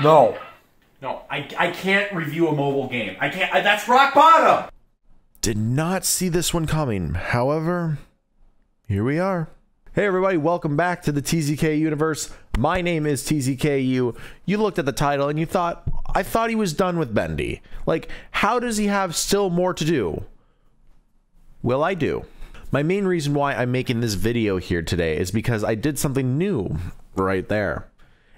No. No, I, I can't review a mobile game. I can't. I, that's rock bottom. Did not see this one coming. However, here we are. Hey everybody, welcome back to the TZK universe. My name is TZKU. You looked at the title and you thought, I thought he was done with Bendy. Like, how does he have still more to do? Well, I do. My main reason why I'm making this video here today is because I did something new right there.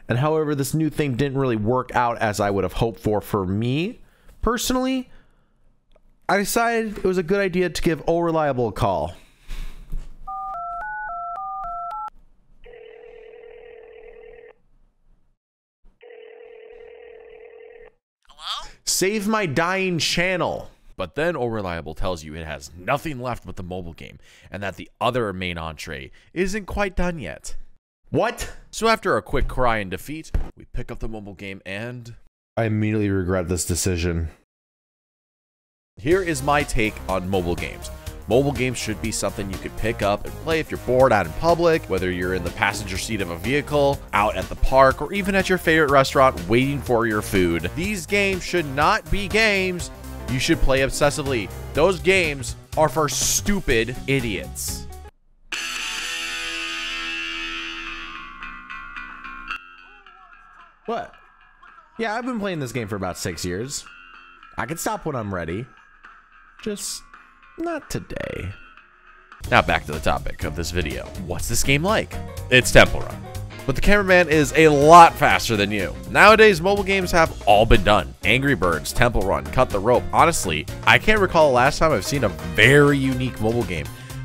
And however, this new thing didn't really work out as I would have hoped for for me personally. I decided it was a good idea to give O Reliable a call. Save my dying channel. But then O Reliable tells you it has nothing left but the mobile game and that the other main entree isn't quite done yet. What? So after a quick cry and defeat, we pick up the mobile game and I immediately regret this decision. here is my take on mobile games. Mobile games should be something you could pick up and play if you're bored out in public, whether you're in the passenger seat of a vehicle, out at the park, or even at your favorite restaurant waiting for your food. These games should not be games you should play obsessively. Those games are for stupid idiots. What? Yeah, I've been playing this game for about six years. I can stop when I'm ready. Just not today. Now back to the topic of this video. What's this game like? It's Temple Run. But the cameraman is a lot faster than you. Nowadays, mobile games have all been done. Angry Birds, Temple Run, Cut the Rope. Honestly, I can't recall the last time I've seen a very unique mobile game.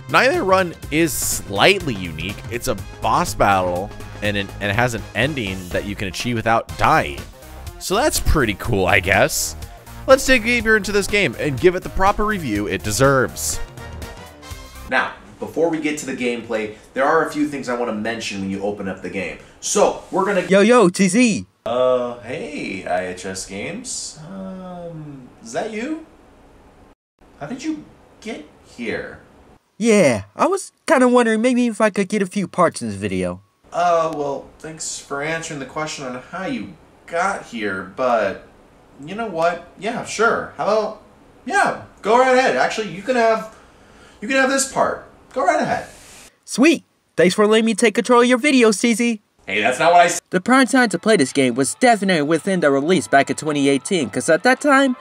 Nightmare Run is slightly unique. It's a boss battle and it, and it has an ending that you can achieve without dying. So that's pretty cool, I guess. Let's dig deeper into this game and give it the proper review it deserves. Now, before we get to the gameplay, there are a few things I want to mention when you open up the game. So, we're gonna. Yo, yo, TZ. Uh, hey, IHS Games. Um, is that you? How did you get here? Yeah, I was kind of wondering maybe if I could get a few parts in this video. Uh, well, thanks for answering the question on how you got here, but you know what? Yeah, sure. How about yeah, go right ahead. Actually, you can have you can have this part. Go right ahead. Sweet. Thanks for letting me take control of your video, TZ. Hey, that's not what I said. The prime time to play this game was definitely within the release back in 2018, because at that time,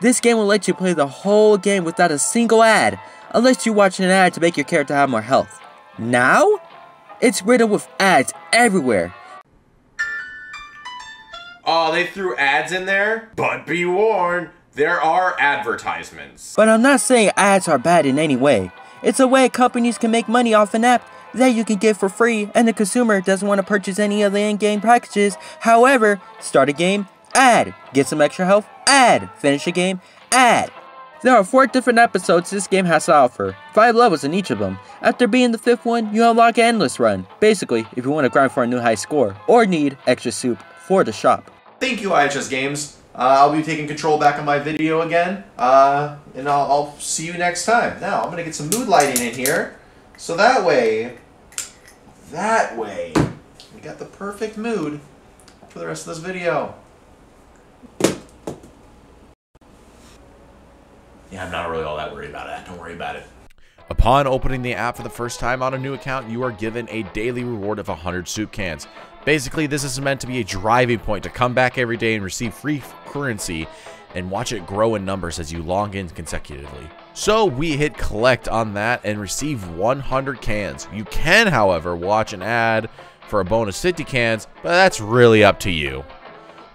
this game will let you play the whole game without a single ad, unless you watch an ad to make your character have more health. Now, it's riddled with ads everywhere. Oh, they threw ads in there? But be warned, there are advertisements. But I'm not saying ads are bad in any way. It's a way companies can make money off an app that you can get for free and the consumer doesn't want to purchase any of the in-game packages. However, start a game, ad. Get some extra health, ad. Finish a game, ad. There are four different episodes this game has to offer, five levels in each of them. After being the fifth one, you unlock an endless run. Basically, if you want to grind for a new high score, or need extra soup for the shop. Thank you, IHS Games. Uh, I'll be taking control back of my video again, uh, and I'll, I'll see you next time. Now, I'm going to get some mood lighting in here, so that way, that way, we got the perfect mood for the rest of this video. Yeah, I'm not really all that worried about that. Don't worry about it. Upon opening the app for the first time on a new account, you are given a daily reward of 100 soup cans. Basically, this is meant to be a driving point to come back every day and receive free currency and watch it grow in numbers as you log in consecutively. So we hit collect on that and receive 100 cans. You can, however, watch an ad for a bonus 50 cans, but that's really up to you.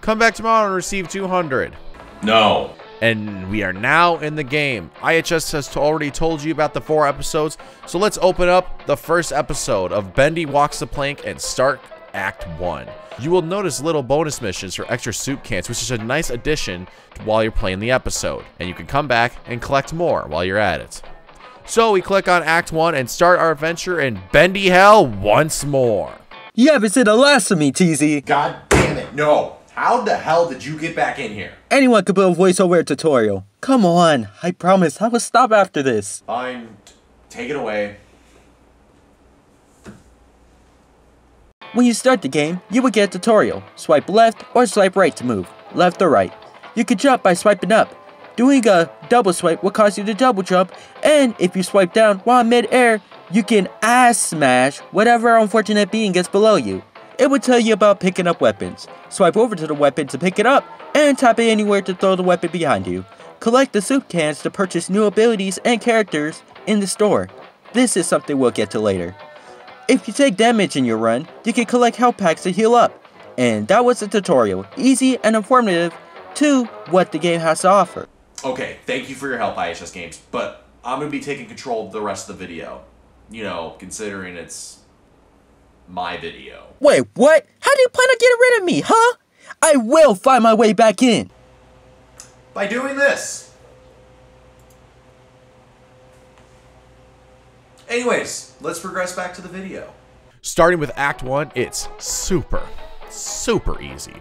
Come back tomorrow and receive 200 No. And we are now in the game. IHS has already told you about the four episodes, so let's open up the first episode of Bendy Walks the Plank and start Act 1. You will notice little bonus missions for extra soup cans, which is a nice addition while you're playing the episode, and you can come back and collect more while you're at it. So we click on Act 1 and start our adventure in Bendy Hell once more. You haven't seen the last of me, TZ. God damn it, no. How the hell did you get back in here? Anyone could build a voiceover tutorial. Come on, I promise I will stop after this. Fine, take it away. When you start the game, you will get a tutorial. Swipe left or swipe right to move, left or right. You can jump by swiping up. Doing a double swipe will cause you to double jump, and if you swipe down while mid-air, you can ass smash whatever unfortunate being gets below you. It will tell you about picking up weapons. Swipe over to the weapon to pick it up, and tap it anywhere to throw the weapon behind you. Collect the soup cans to purchase new abilities and characters in the store. This is something we'll get to later. If you take damage in your run, you can collect health packs to heal up. And that was the tutorial, easy and informative to what the game has to offer. Okay, thank you for your help, IHS Games, but I'm gonna be taking control of the rest of the video. You know, considering it's my video. Wait, what? How do you plan on getting rid of me, huh? I will find my way back in. By doing this. Anyways, let's progress back to the video. Starting with Act 1, it's super, super easy.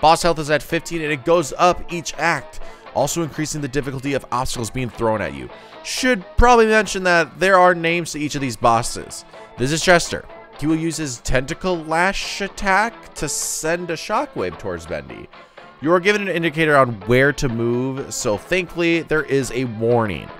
Boss health is at 15 and it goes up each act, also increasing the difficulty of obstacles being thrown at you. Should probably mention that there are names to each of these bosses. This is Chester. He will use his tentacle lash attack to send a shockwave towards Bendy. You are given an indicator on where to move, so thankfully there is a warning.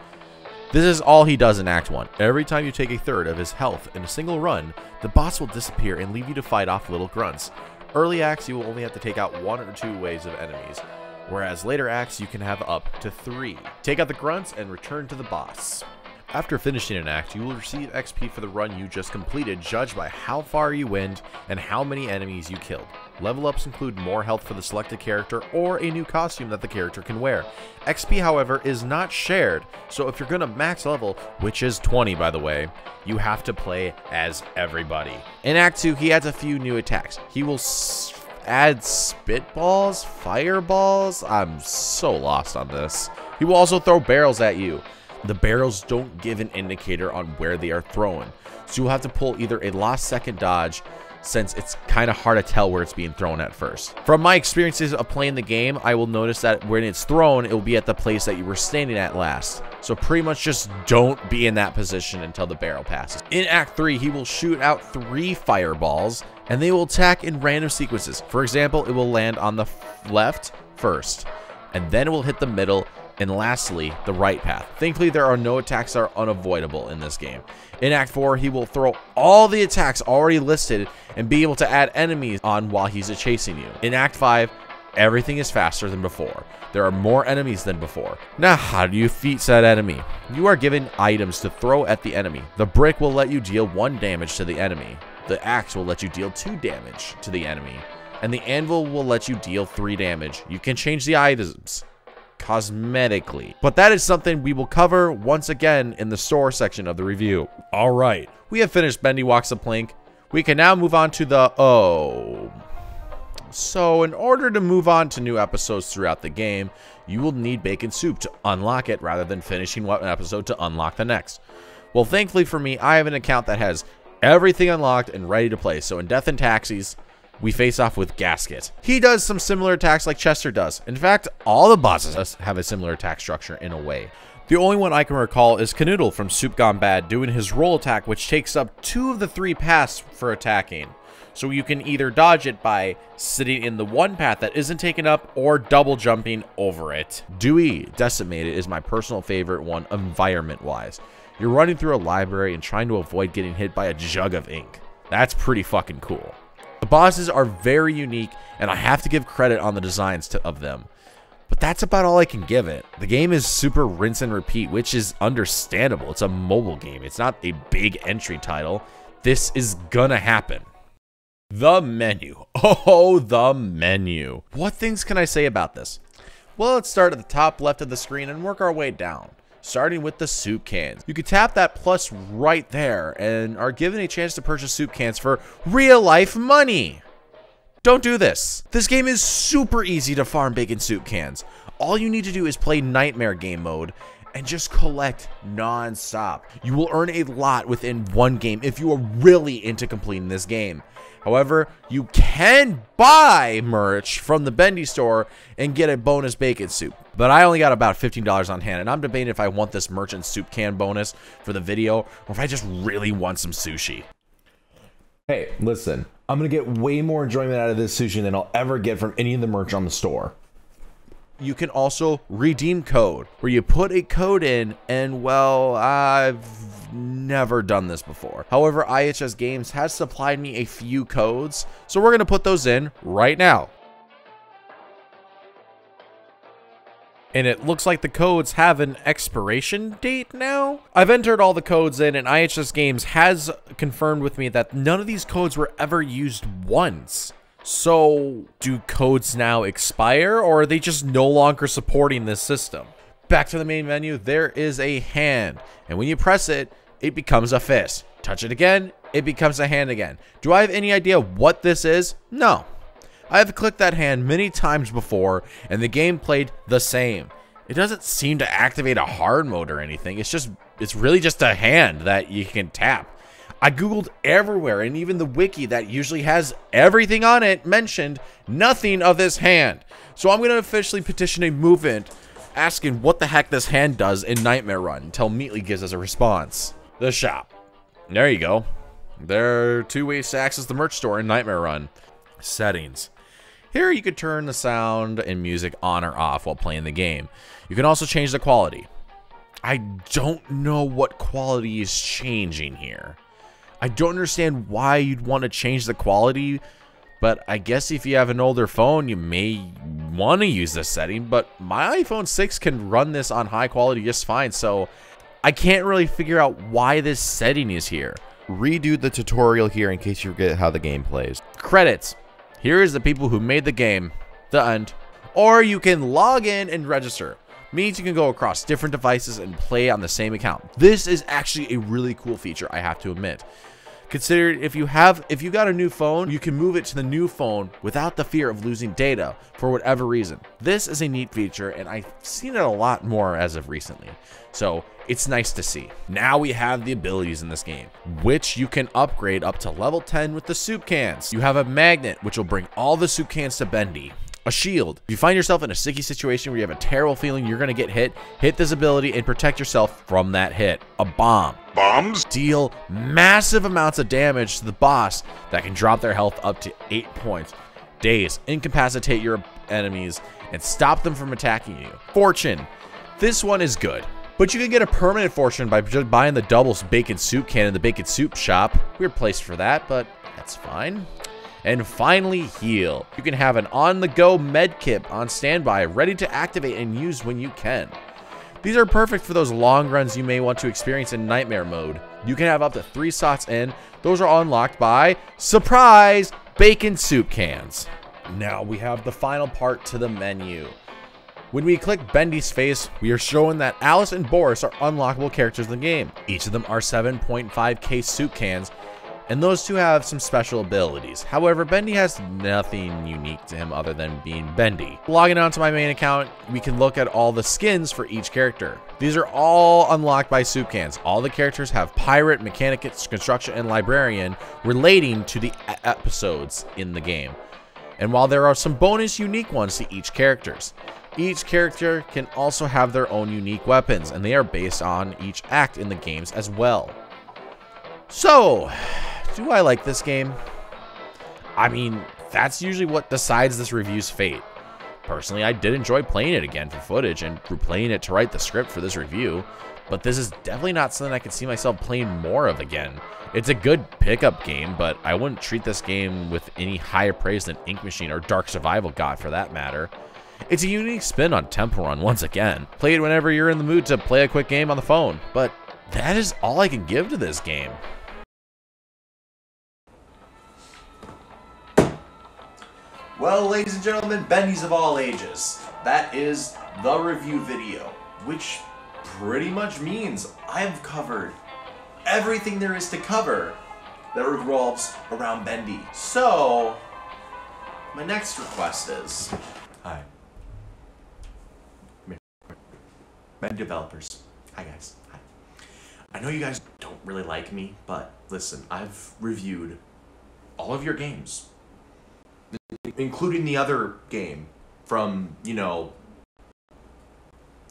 This is all he does in Act 1. Every time you take a third of his health in a single run, the boss will disappear and leave you to fight off little grunts. Early acts, you will only have to take out one or two waves of enemies, whereas later acts, you can have up to three. Take out the grunts and return to the boss. After finishing an act, you will receive XP for the run you just completed, judged by how far you went and how many enemies you killed. Level ups include more health for the selected character or a new costume that the character can wear. XP, however, is not shared, so if you're gonna max level, which is 20 by the way, you have to play as everybody. In Act 2, he adds a few new attacks. He will add spitballs, fireballs. I'm so lost on this. He will also throw barrels at you. The barrels don't give an indicator on where they are thrown, so you'll have to pull either a last second dodge since it's kind of hard to tell where it's being thrown at first. From my experiences of playing the game, I will notice that when it's thrown, it will be at the place that you were standing at last. So pretty much just don't be in that position until the barrel passes. In Act 3, he will shoot out three fireballs, and they will attack in random sequences. For example, it will land on the left first, and then it will hit the middle, and lastly, the right path. Thankfully, there are no attacks that are unavoidable in this game. In Act 4, he will throw all the attacks already listed and be able to add enemies on while he's chasing you. In Act 5, everything is faster than before. There are more enemies than before. Now, how do you defeat said enemy? You are given items to throw at the enemy. The brick will let you deal 1 damage to the enemy. The axe will let you deal 2 damage to the enemy. And the anvil will let you deal 3 damage. You can change the items cosmetically. But that is something we will cover once again in the store section of the review. All right, we have finished Bendy Walks the Plank. We can now move on to the oh. So in order to move on to new episodes throughout the game, you will need Bacon Soup to unlock it rather than finishing one episode to unlock the next. Well, thankfully for me, I have an account that has everything unlocked and ready to play. So in Death and Taxis, we face off with Gasket. He does some similar attacks like Chester does. In fact, all the bosses have a similar attack structure in a way. The only one I can recall is Canoodle from Soup Gone Bad doing his roll attack which takes up two of the three paths for attacking. So you can either dodge it by sitting in the one path that isn't taken up or double jumping over it. Dewey Decimated is my personal favorite one environment wise. You're running through a library and trying to avoid getting hit by a jug of ink. That's pretty fucking cool. The bosses are very unique, and I have to give credit on the designs to, of them. But that's about all I can give it. The game is super rinse and repeat, which is understandable. It's a mobile game. It's not a big entry title. This is gonna happen. The menu. Oh, the menu. What things can I say about this? Well, let's start at the top left of the screen and work our way down starting with the soup cans. You can tap that plus right there and are given a chance to purchase soup cans for real life money. Don't do this. This game is super easy to farm bacon soup cans. All you need to do is play Nightmare game mode and just collect non-stop. You will earn a lot within one game if you are really into completing this game. However, you can buy merch from the Bendy store and get a bonus bacon soup. But I only got about $15 on hand, and I'm debating if I want this merchant soup can bonus for the video or if I just really want some sushi. Hey, listen, I'm gonna get way more enjoyment out of this sushi than I'll ever get from any of the merch on the store. You can also redeem code, where you put a code in, and well, I've never done this before. However, IHS Games has supplied me a few codes, so we're going to put those in right now. and it looks like the codes have an expiration date now. I've entered all the codes in and IHS Games has confirmed with me that none of these codes were ever used once. So, do codes now expire or are they just no longer supporting this system? Back to the main menu, there is a hand, and when you press it, it becomes a fist. Touch it again, it becomes a hand again. Do I have any idea what this is? No. I have clicked that hand many times before, and the game played the same. It doesn't seem to activate a hard mode or anything. It's just, it's really just a hand that you can tap. I googled everywhere, and even the wiki that usually has everything on it mentioned nothing of this hand. So I'm going to officially petition a movement asking what the heck this hand does in Nightmare Run until Meatly gives us a response. The shop. There you go. There are two ways to access the merch store in Nightmare Run. Settings. Here you could turn the sound and music on or off while playing the game. You can also change the quality. I don't know what quality is changing here. I don't understand why you'd want to change the quality, but I guess if you have an older phone, you may want to use this setting, but my iPhone 6 can run this on high quality just fine, so I can't really figure out why this setting is here. Redo the tutorial here in case you forget how the game plays. Credits. Here is the people who made the game. The end. Or you can log in and register. Means you can go across different devices and play on the same account. This is actually a really cool feature, I have to admit. Consider if you have if you got a new phone, you can move it to the new phone without the fear of losing data for whatever reason. This is a neat feature and I've seen it a lot more as of recently. So it's nice to see. Now we have the abilities in this game, which you can upgrade up to level 10 with the soup cans. You have a magnet, which will bring all the soup cans to Bendy. A shield. If you find yourself in a sticky situation where you have a terrible feeling you're going to get hit, hit this ability and protect yourself from that hit. A bomb. Bombs? Deal massive amounts of damage to the boss that can drop their health up to 8 points. Daze Incapacitate your enemies and stop them from attacking you. Fortune. This one is good. But you can get a permanent fortune by just buying the doubles bacon soup can in the bacon soup shop. Weird place for that, but that's fine. And finally, heal. You can have an on-the-go med kit on standby, ready to activate and use when you can. These are perfect for those long runs you may want to experience in nightmare mode. You can have up to three slots in. Those are unlocked by, surprise, bacon soup cans. Now we have the final part to the menu. When we click Bendy's face, we are shown that Alice and Boris are unlockable characters in the game. Each of them are 7.5k soup cans, and those two have some special abilities. However, Bendy has nothing unique to him other than being Bendy. Logging onto my main account, we can look at all the skins for each character. These are all unlocked by soup cans. All the characters have pirate, mechanic, construction, and librarian relating to the episodes in the game. And while there are some bonus unique ones to each characters, each character can also have their own unique weapons, and they are based on each act in the games as well. So, do I like this game? I mean, that's usually what decides this review's fate. Personally, I did enjoy playing it again for footage and replaying it to write the script for this review, but this is definitely not something I could see myself playing more of again. It's a good pickup game, but I wouldn't treat this game with any higher praise than Ink Machine or Dark Revival got for that matter. It's a unique spin on Temple Run once again. Play it whenever you're in the mood to play a quick game on the phone, but that is all I can give to this game. Well, ladies and gentlemen, bendies of all ages, that is the review video, which pretty much means I've covered everything there is to cover that revolves around Bendy. So, my next request is, hi, Bendy developers, hi guys, hi. I know you guys don't really like me, but listen, I've reviewed all of your games including the other game from you know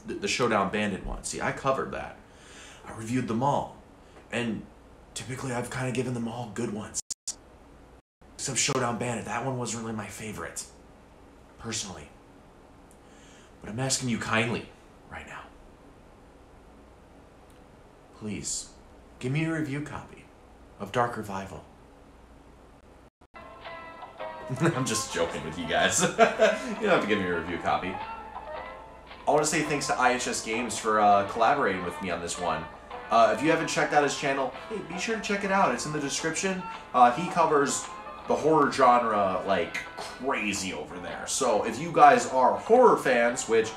the, the Showdown Bandit one. See, I covered that. I reviewed them all, and typically I've kind of given them all good ones. Except Showdown Bandit, that one wasn't really my favorite, personally. But I'm asking you kindly right now. Please, give me a review copy of Dark Revival. I'm just joking with you guys. you don't have to give me a review copy. I want to say thanks to IHS Games for uh, collaborating with me on this one. Uh, if you haven't checked out his channel, hey, be sure to check it out. It's in the description. Uh, he covers the horror genre like crazy over there. So if you guys are horror fans, which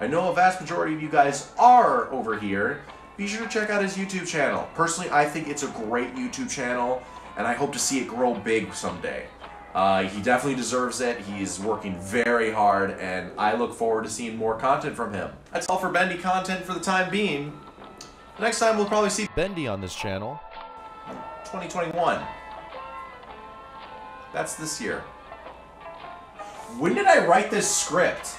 I know a vast majority of you guys are over here, be sure to check out his YouTube channel. Personally, I think it's a great YouTube channel, and I hope to see it grow big someday. Uh, he definitely deserves it. He's working very hard, and I look forward to seeing more content from him. That's all for Bendy content for the time being. The Next time, we'll probably see Bendy on this channel. 2021. That's this year. When did I write this script?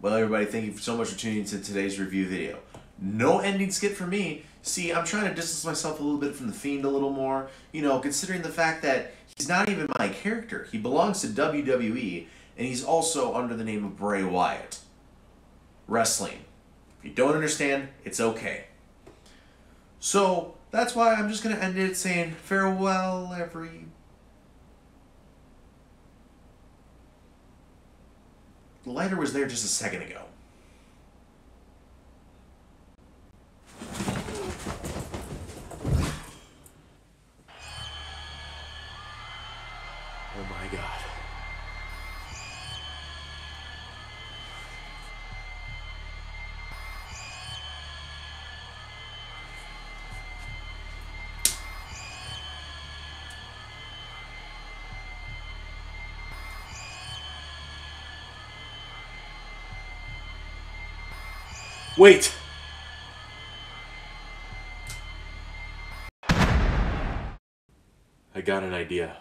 Well, everybody, thank you so much for tuning into today's review video. No ending skit for me. See, I'm trying to distance myself a little bit from the Fiend a little more. You know, considering the fact that he's not even my character. He belongs to WWE, and he's also under the name of Bray Wyatt. Wrestling. If you don't understand, it's okay. So, that's why I'm just going to end it saying farewell, every. The lighter was there just a second ago. Wait. I got an idea.